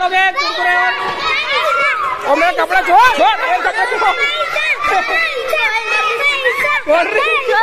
બેન હવે કુરકુરે ઓ મેં કપડા જો જો એ કપડા જો બોલ રે જો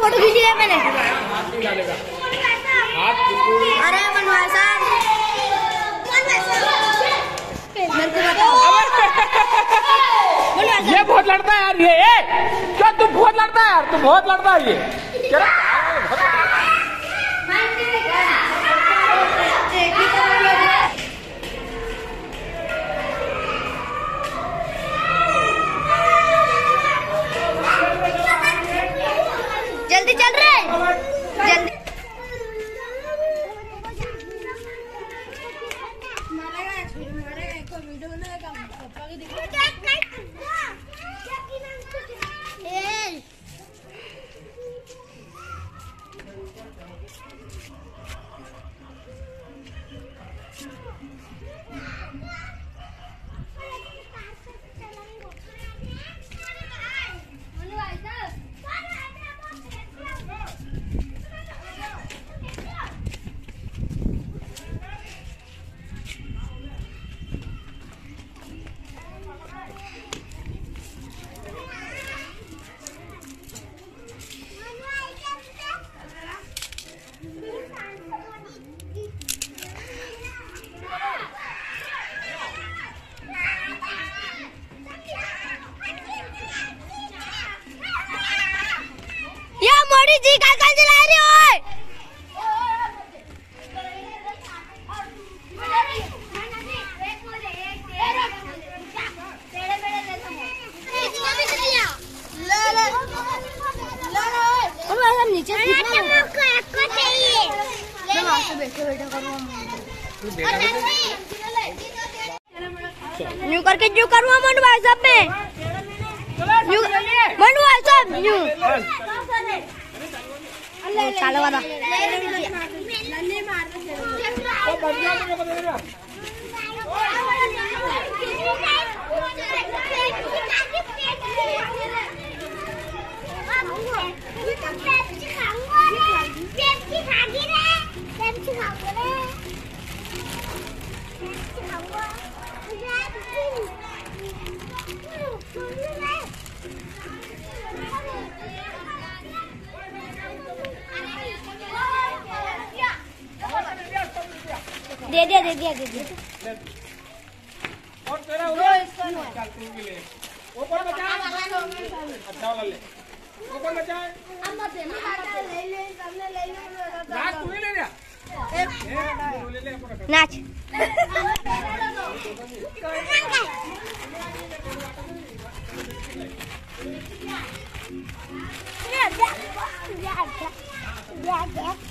फ़ोटो खींच लिया मैंने। अरे मनोहर साहब ये बहुत लड़ता है यार ये क्या तू बहुत लड़ता है यार, तू बहुत लड़ता है ये। क्या? न्यू करके न्यू करवा मनु भाई साहब में? न्यू मनु भाई साहब न्यू चलो वाला। Thank you. आगे और तेरा उधर चल तू भी ले ऊपर बचा अच्छा वाला ले ऊपर बचा अब मत दे मत ले ले सामने ले ले नाच तू ले ले नाच Yeah, yeah, yeah, yeah, yeah.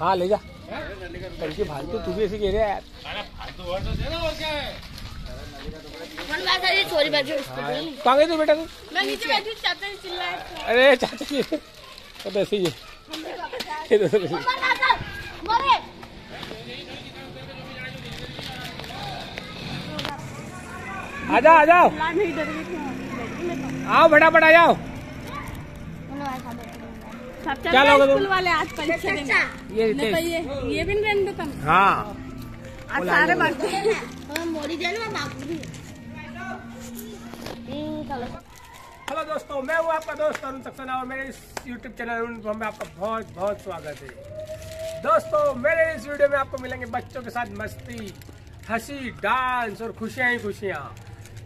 हाँ ले जा। टंकी फालतू तू भी ऐसे कह रहा है। यार हाँ, कहाँ गई तू बेटा तू? मैं नीचे बैठी चाचा ने चिल्लाया अरे चाचा जी। तो ऐसे ही है। तो आ जाओ आ जाओ। आओ फटाफट आ जाओ। क्या लोगे तुम? वाले आज परीक्षा देंगे ये नहीं तो रितेश ये ये भी नहीं रहने देता हाँ। आज सारे बांटते मोड़ी दे ना बाबू हेलो दोस्तों मैं हूँ आपका दोस्त अरुण सक्सेना और मेरे इस यूट्यूब चैनल अरुण में आपका बहुत बहुत स्वागत है। दोस्तों मेरे इस वीडियो में आपको मिलेंगे बच्चों के साथ मस्ती हँसी डांस और खुशियाँ ही खुशियाँ।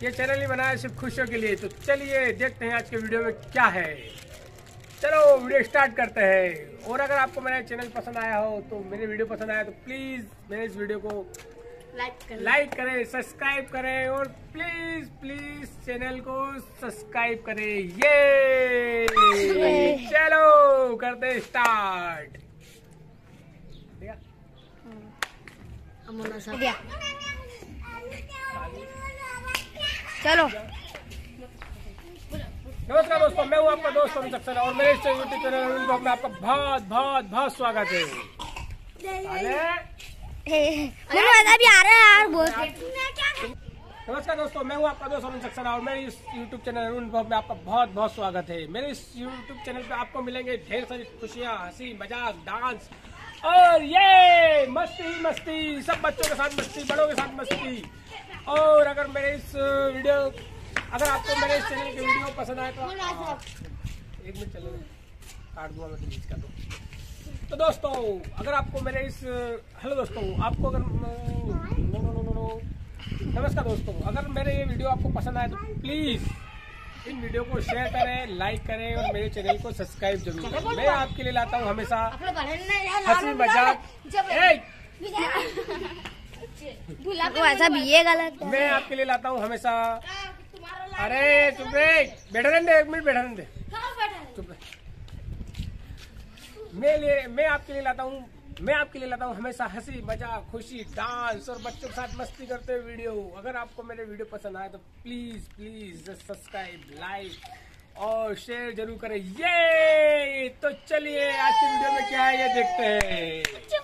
ये चैनल ही बनाया सिर्फ़ खुशियों के लिए। तो चलिए देखते हैं आज के वीडियो में क्या है। चलो वीडियो स्टार्ट करते हैं। और अगर आपको मेरा चैनल पसंद आया हो तो मेरे वीडियो पसंद आया तो प्लीज़ मेरे इस वीडियो को लाइक कर। लाइक करें सब्सक्राइब करें और प्लीज़ प्लीज़ चैनल को सब्सक्राइब करें। ये चलो करते स्टार्ट ठीक चलो। नमस्कार दोस्तों, मैं हूँ आपका दोस्त अरुण सक्सेना और मेरे इस यूट्यूब चैनल में आपका बहुत बहुत बहुत स्वागत है। नमस्कार दोस्तों, मैं हूँ आपका दोस्त अरुण सक्सेना और मेरे इस यूट्यूब चैनल अरुण में आपका बहुत बहुत स्वागत है। मेरे इस यूट्यूब चैनल पे आपको मिलेंगे ढेर सारी खुशियाँ, हँसी, मज़ाक, डांस और ये मस्ती मस्ती, सब बच्चों के साथ मस्ती, बड़ों के साथ मस्ती। और अगर मेरे इस वीडियो अगर आपको मेरे इस चैनल के वीडियो पसंद आए तो एक मिनट चलो। काट दूँगा मैं प्लीज़ का तो तो दोस्तों अगर आपको मेरे इस हेलो दोस्तों आपको अगर no no no no no नमस्कार दोस्तों अगर मेरे ये वीडियो आपको पसंद आए तो प्लीज़ इन वीडियो को शेयर करें लाइक करें और मेरे चैनल को सब्सक्राइब ज़रूर करें। मैं आपके लिए लाता हूँ हमेशा हँसी मज़ाक। ऐसा भी ये गलत मैं आपके लिए लाता हूँ हमेशा अरे चुप रे बैठा रहने दे एक मिनट बैठा रहने दे। चुप रहे मैं लिए मैं आपके लिए लाता हूँ मैं आपके लिए लाता हूँ हमेशा हँसी मज़ाक खुशी डांस और बच्चों के साथ मस्ती करते हुए वीडियो। अगर आपको मेरे वीडियो पसंद आए तो प्लीज़ प्लीज़ सब्सक्राइब लाइक और शेयर ज़रूर करें। ये तो चलिए आज की वीडियो में क्या है ये देखते हैं। बच्चे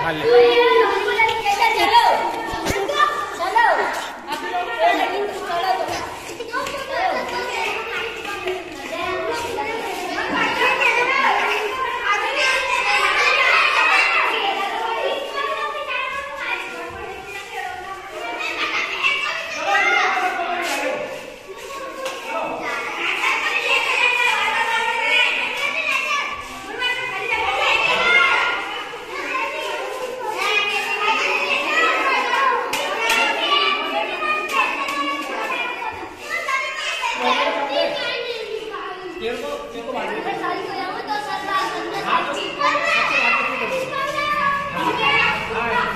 हाँ, ले। तेरे को तेरे को बाजू में। हाँ, तो सबसे बाजू में करो। हाँ, हाँ।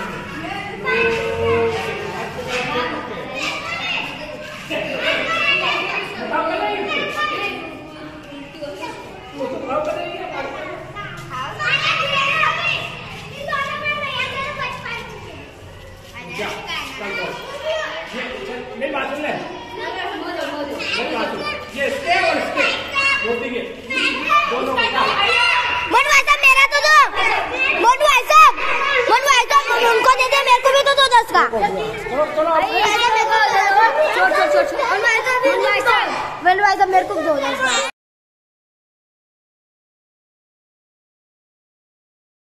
बताओ पहले ही। तो बताओ पहले ही है, बाजू में। जा, चल दो। ये, चल, मेरी बात सुन ले। मेरी बात सुन। ये स्टे और स्टे। रोटी के। दोनों को डाल। मोटू भाई साहब मेरा तो दो मोटू भाई साहब मोटू भाई साहब उनको दे दे मेरे को भी तो दो दस का चलो चलो चलो मेरे को दो